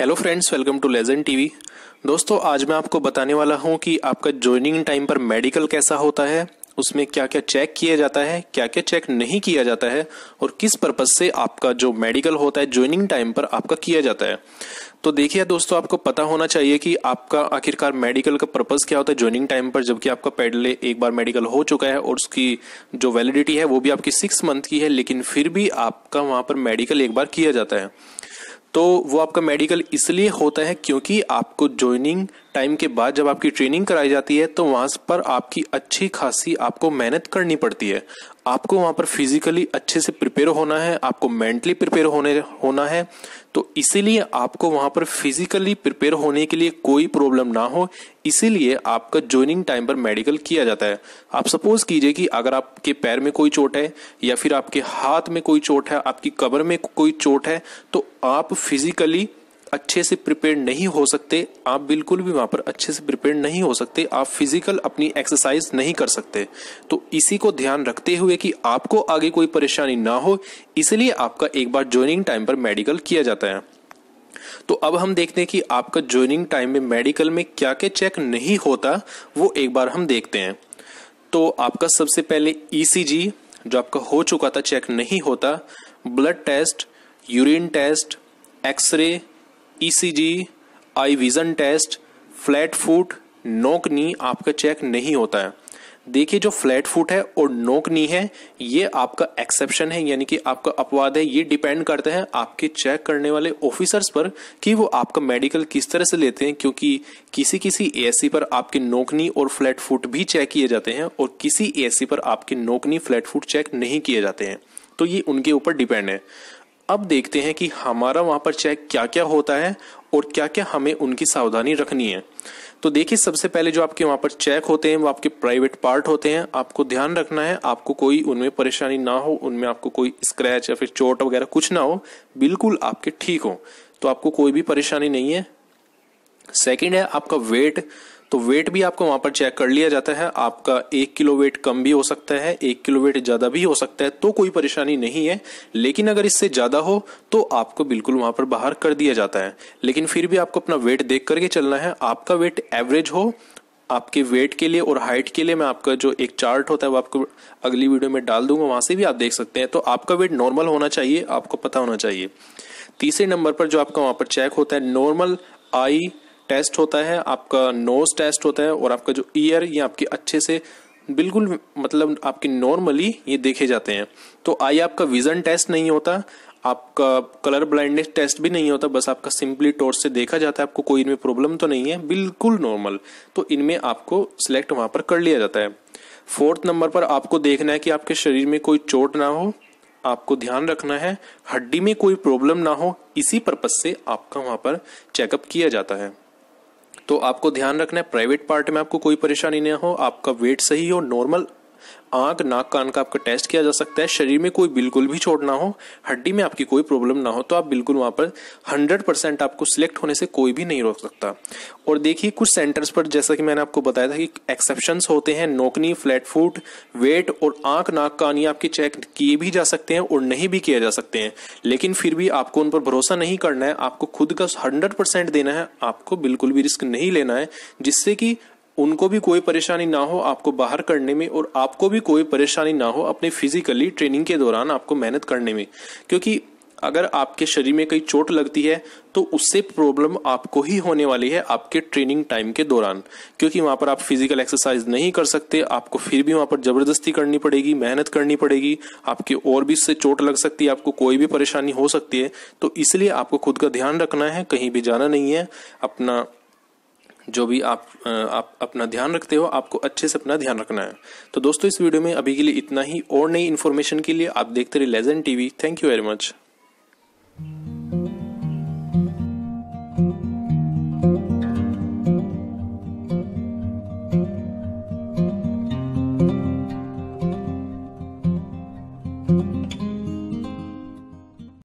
Hello friends welcome to legend TV दोस्तों, आज मैं आपको बताने वाला हूँ कि आपका ज्वाइनिंग टाइम पर मेडिकल कैसा होता है, उसमें क्या क्या चेक किया जाता है क्या क्या चेक नहीं किया जाता है, और किस पर्पज से आपका जो मेडिकल होता है ज्वाइनिंग टाइम पर आपका किया जाता है। तो देखिए दोस्तों, आपको पता होना चाहिए कि आपका आखिरकार मेडिकल का पर्पज क्या होता है ज्वाइनिंग टाइम पर, जबकि आपका पहले एक बार मेडिकल हो चुका है, और उसकी जो वैलिडिटी है, वो भी आपकी सिक्स मंथ की है, लेकिन फिर भी आपका वहाँ पर मेडिकल एक बार किया जाता है। तो वो आपका मेडिकल इसलिए होता है क्योंकि आपको ज्वाइनिंग टाइम के बाद जब आपकी ट्रेनिंग कराई जाती है तो वहाँ पर आपकी अच्छी खासी आपको मेहनत करनी पड़ती है। आपको वहाँ पर फिजिकली अच्छे से प्रिपेयर होना है, आपको मेंटली प्रिपेयर होने, होना है तो इसीलिए आपको वहाँ पर फिजिकली प्रिपेयर होने के लिए कोई प्रॉब्लम ना हो। इसीलिए आपका ज्वाइनिंग टाइम पर मेडिकल किया जाता है। आप सपोज़ कीजिए कि अगर आपके पैर में कोई चोट है, या फिर आपके हाथ में कोई चोट है, आपकी कबर में कोई चोट है तो आप फिजिकली अच्छे से प्रिपेयर नहीं हो सकते, आप बिल्कुल भी वहाँ पर अच्छे से प्रिपेयर नहीं हो सकते, आप फ़िज़िकल अपनी एक्सरसाइज नहीं कर सकते। तो इसी को ध्यान रखते हुए कि आपको आगे कोई परेशानी ना हो, इसलिए आपका एक बार ज्वाइनिंग टाइम पर मेडिकल किया जाता है। तो अब हम देखते हैं कि आपका ज्वाइनिंग टाइम में मेडिकल में क्या क्या चेक नहीं होता, वो एक बार हम देखते हैं। तो आपका सबसे पहले ईसीजी e जो आपका हो चुका था चेक नहीं होता। Blood test urine test X-ray ECG eye vision test flat foot knock knee आपका चेक नहीं होता है। देखिए जो फ्लैट फुट है और नोक नी है, ये आपका एक्सेप्शन है, यानी कि आपका अपवाद है। ये डिपेंड करते हैं आपके चेक करने वाले ऑफिसर्स पर कि वो आपका मेडिकल किस तरह से लेते हैं, क्योंकि किसी किसी एएससी पर आपके नोकनी और फ्लैट फुट भी चेक किए जाते हैं और किसी एएससी पर आपके नोकनी फ्लैट फुट चेक नहीं किए जाते हैं। तो ये उनके ऊपर डिपेंड है। अब देखते हैं कि हमारा वहाँ पर चेक क्या क्या होता है और क्या क्या हमें उनकी सावधानी रखनी है। तो देखिए, सबसे पहले जो आपके वहाँ पर चेक होते हैं, वो आपके प्राइवेट पार्ट होते हैं। आपको ध्यान रखना है, आपको कोई उनमें परेशानी ना हो, उनमें आपको कोई स्क्रैच या फिर चोट वगैरह कुछ ना हो, बिल्कुल आपके ठीक हो। तो आपको कोई भी परेशानी नहीं है। सेकेंड है, आपका वेट तो वेट भी आपको वहाँ पर चेक कर लिया जाता है। आपका एक किलो वेट कम भी हो सकता है, एक किलो वेट ज़्यादा भी हो सकता है तो कोई परेशानी नहीं है। लेकिन अगर इससे ज़्यादा हो तो आपको बिल्कुल वहाँ पर बाहर कर दिया जाता है। लेकिन फिर भी आपको अपना वेट देख करके चलना है। आपका वेट एवरेज हो, आपके वेट के लिए और हाइट के लिए मैं आपका जो एक चार्ट होता है वो आपको अगली वीडियो में डाल दूँगा। वहाँ से भी आप देख सकते हैं। तो आपका वेट नॉर्मल होना चाहिए, आपको पता होना चाहिए। तीसरे नंबर पर जो आपका वहाँ पर चेक होता है नॉर्मल आई टेस्ट होता है, आपका नोज़ टेस्ट होता है और आपका जो ईयर ये आपके अच्छे से बिल्कुल मतलब आपके नॉर्मली ये देखे जाते हैं। तो आई, आपका विजन टेस्ट नहीं होता, आपका कलर ब्लाइंडनेस टेस्ट भी नहीं होता, बस आपका सिंपली टॉर्च से देखा जाता है, आपको कोई इनमें प्रॉब्लम तो नहीं है, बिल्कुल नॉर्मल तो इनमें आपको सिलेक्ट वहाँ पर कर लिया जाता है। फोर्थ नंबर पर आपको देखना है कि आपके शरीर में कोई चोट ना हो, आपको ध्यान रखना है, हड्डी में कोई प्रॉब्लम ना हो, इसी पर्पज से आपका वहाँ पर चेकअप किया जाता है। तो आपको ध्यान रखना है प्राइवेट पार्ट में आपको कोई परेशानी ना हो आपका वेट सही हो नॉर्मल आँख, नाक, कान का आपका टेस्ट किया जा सकता है। शरीर में कोई बिल्कुल भी चोट ना हो, हड्डी में आपकी कोई प्रॉब्लम ना हो तो आप बिल्कुल वहाँ पर 100 परसेंट आपको सिलेक्ट होने से कोई भी नहीं रोक सकता। और देखिए, कुछ सेंटर्स पर जैसा कि मैंने आपको बताया था कि एक्सेप्शन होते हैं, नोकनी फ्लैट फुट वेट और आँख, नाक, कान, ये आपके चेक किए भी जा सकते हैं और नहीं भी किए जा सकते हैं। लेकिन फिर भी आपको उन पर भरोसा नहीं करना है, आपको खुद का हंड्रेड देना है, आपको बिल्कुल भी रिस्क नहीं लेना है, जिससे कि उनको भी कोई परेशानी ना हो आपको बाहर करने में और आपको भी कोई परेशानी ना हो अपने फिजिकली ट्रेनिंग के दौरान आपको मेहनत करने में। क्योंकि अगर आपके शरीर में कहीं चोट लगती है तो उससे प्रॉब्लम आपको ही होने वाली है आपके ट्रेनिंग टाइम के दौरान। क्योंकि वहाँ पर आप फ़िज़िकल एक्सरसाइज नहीं कर सकते, आपको फिर भी वहाँ पर ज़बरदस्ती करनी पड़ेगी, मेहनत करनी पड़ेगी, आपके और भी इससे चोट लग सकती है, आपको कोई भी परेशानी हो सकती है। तो इसलिए आपको खुद का ध्यान रखना है, कहीं भी जाना नहीं है, अपना जो भी आप आप अपना ध्यान रखते हो, आपको अच्छे से अपना ध्यान रखना है। तो दोस्तों, इस वीडियो में अभी के लिए इतना ही। और नई इन्फॉर्मेशन के लिए आप देखते रहे legend TV thank you very much